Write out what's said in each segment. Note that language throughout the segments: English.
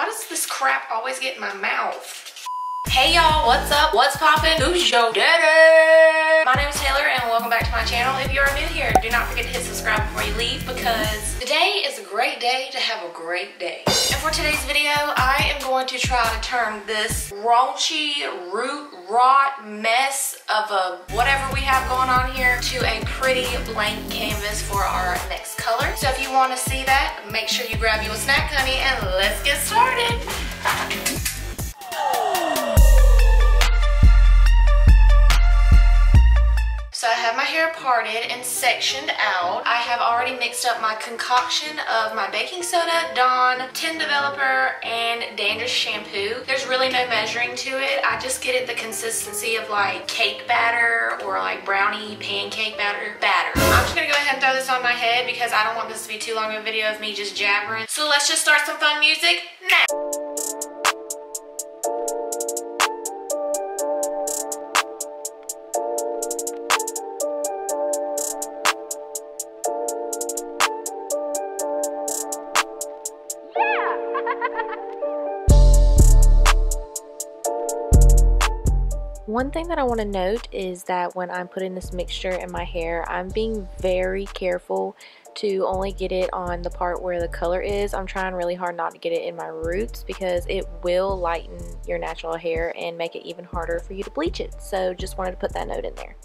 Why does this crap always get in my mouth? Hey y'all, what's up? What's poppin'? Who's your daddy? My name is Taylor and welcome back to my channel. If you are new here, do not forget to hit subscribe before you leave because today is a great day to have a great day. And for today's video, I am going to try to turn this raunchy, root rot mess of a whatever we have going on here to a pretty blank canvas for our next want to see that, make sure you grab you a snack, honey, and let's get started. So I have my hair parted and sectioned out. I have already mixed up my concoction of my baking soda, Dawn, 10 Developer, and Dandruff shampoo. There's really no measuring to it. I just get it the consistency of like cake batter or like brownie pancake batter batter. I'm just gonna go and throw this on my head because I don't want this to be too long of a video of me just jabbering. So let's just start some fun music now. One thing that I want to note is that when I'm putting this mixture in my hair, I'm being very careful to only get it on the part where the color is. I'm trying really hard not to get it in my roots because it will lighten your natural hair and make it even harder for you to bleach it. So just wanted to put that note in there.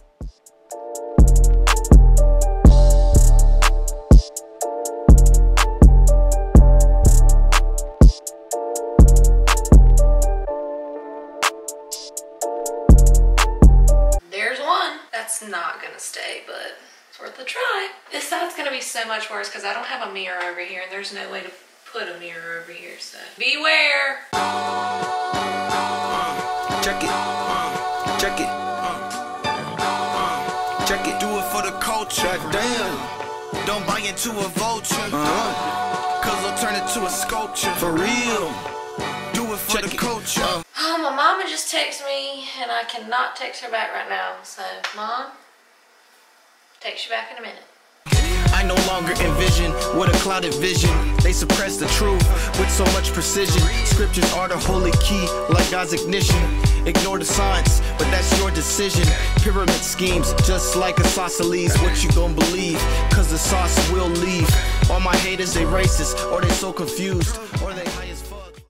Not gonna stay, but it's worth a try. This side's gonna be so much worse because I don't have a mirror over here and there's no way to put a mirror over here, so beware. check it, check it, check it. Do it for the culture. Damn. Don't buy into a vulture. Uh-huh. Cause I'll turn it to a sculpture. For real. Do it for check the it. culture. Uh. Mama just texted me and I cannot text her back right now. So, mom, text you back in a minute. I no longer envision what a clouded vision. They suppress the truth with so much precision. Scriptures are the holy key, like God's ignition. Ignore the science, but that's your decision. Pyramid schemes, just like isosceles, what you gon' believe? Cause the sauce will leave. All my haters, they racist, or they so confused, or they high as fuck.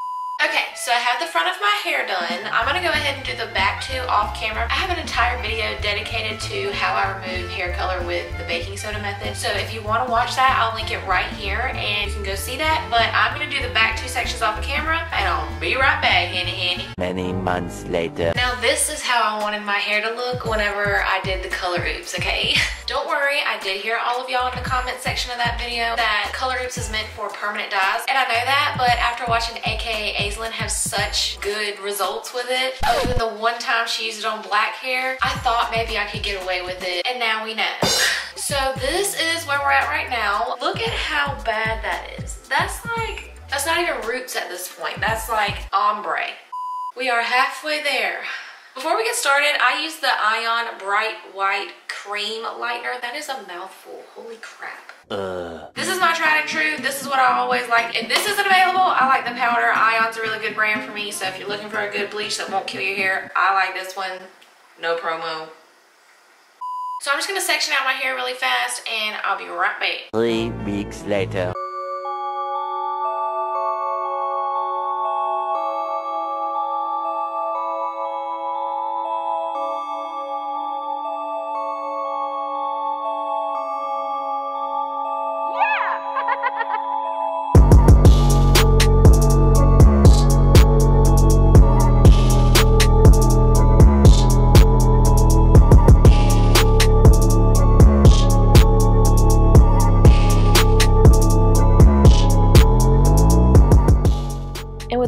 So I have the front of my hair done. I'm gonna go ahead and do the back two off camera. I have an entire video dedicated to how I remove hair color with the baking soda method. So if you wanna watch that, I'll link it right here and you can go see that. But I'm gonna do the back two sections off the camera and I'll be right back, handy handy. Many months later. Now this is how I wanted my hair to look whenever I did the color oops, okay? Don't worry, I did hear all of y'all in the comment section of that video that color oops is meant for permanent dyes. And I know that, but after watching AKA Aislinn have such good results with it. Other than the one time she used it on black hair, I thought maybe I could get away with it. And now we know. So this is where we're at right now. Look at how bad that is. That's like, that's not even roots at this point. That's like ombre. We are halfway there. Before we get started, I use the Ion Bright White Cream Lightener. That is a mouthful, holy crap. Uh. This is my tried and true. This is what I always like. If this isn't available, I like the powder. Ion's a really good brand for me. So if you're looking for a good bleach that won't kill your hair, I like this one. No promo. So I'm just going to section out my hair really fast and I'll be right back. Three weeks later.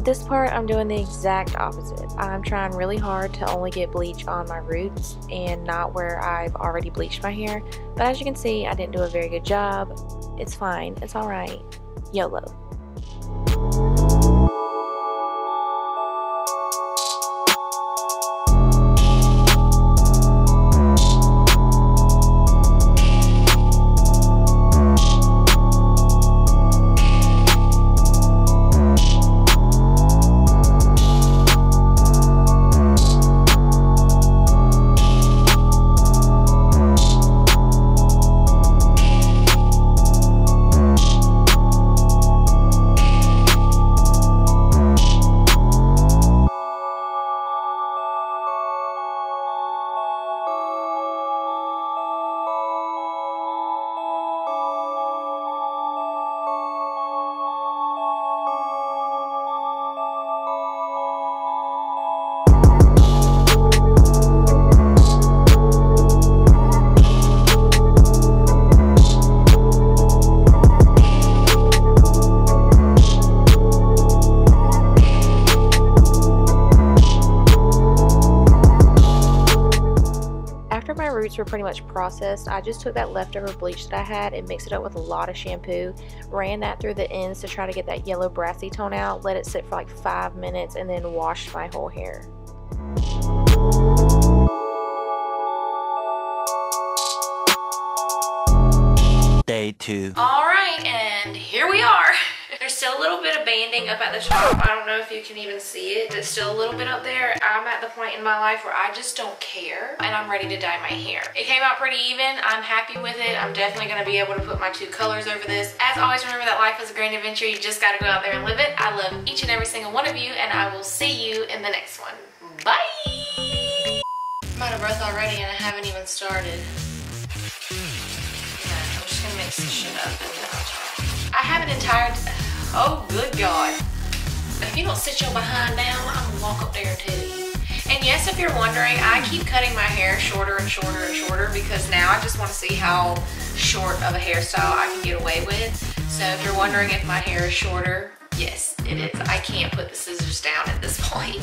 This part, I'm doing the exact opposite. I'm trying really hard to only get bleach on my roots and not where I've already bleached my hair. But as you can see, I didn't do a very good job. It's fine. It's alright. YOLO. Were pretty much processed. I just took that leftover bleach that I had and mixed it up with a lot of shampoo, ran that through the ends to try to get that yellow brassy tone out, let it sit for like five minutes, and then washed my whole hair. Day 2 Alright, and here we are. There's still a little bit of banding up at the top. I don't know if you can even see it. There's still a little bit up there. I'm at the point in my life where I just don't care and I'm ready to dye my hair. It came out pretty even. I'm happy with it. I'm definitely going to be able to put my two colors over this. As always, remember that life is a grand adventure. You just got to go out there and live it. I love each and every single one of you and I will see you in the next one. Bye! I'm out of breath already and I haven't even started. Yeah, I'm just gonna mix this shit up and I'll try. I have an entire, oh good God. If you don't sit your behind down, I'm gonna walk up there and tell you if you're wondering, I keep cutting my hair shorter and shorter and shorter because now I just want to see how short of a hairstyle I can get away with. So if you're wondering if my hair is shorter, yes, it is. I can't put the scissors down at this point.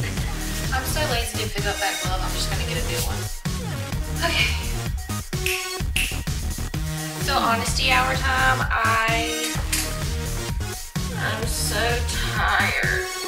I'm so lazy to pick up that glove, I'm just gonna get a new one. Okay. So honesty hour time, I, I'm so tired.